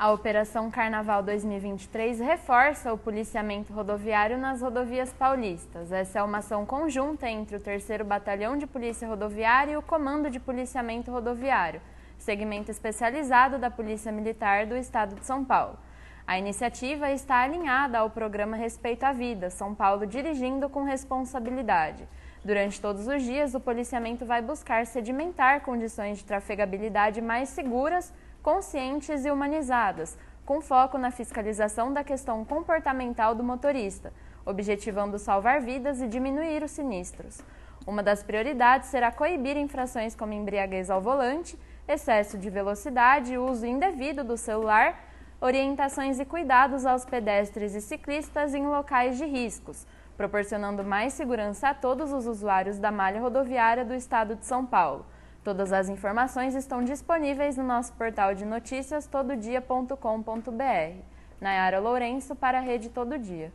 A Operação Carnaval 2023 reforça o policiamento rodoviário nas rodovias paulistas. Essa é uma ação conjunta entre o 3 Batalhão de Polícia Rodoviária e o Comando de Policiamento Rodoviário, segmento especializado da Polícia Militar do Estado de São Paulo. A iniciativa está alinhada ao programa Respeito à Vida, São Paulo dirigindo com responsabilidade. Durante todos os dias, o policiamento vai buscar sedimentar condições de trafegabilidade mais seguras conscientes e humanizadas, com foco na fiscalização da questão comportamental do motorista, objetivando salvar vidas e diminuir os sinistros. Uma das prioridades será coibir infrações como embriaguez ao volante, excesso de velocidade, uso indevido do celular, orientações e cuidados aos pedestres e ciclistas em locais de riscos, proporcionando mais segurança a todos os usuários da malha rodoviária do estado de São Paulo. Todas as informações estão disponíveis no nosso portal de notícias tododia.com.br. Nayara Lourenço para a Rede Todo Dia.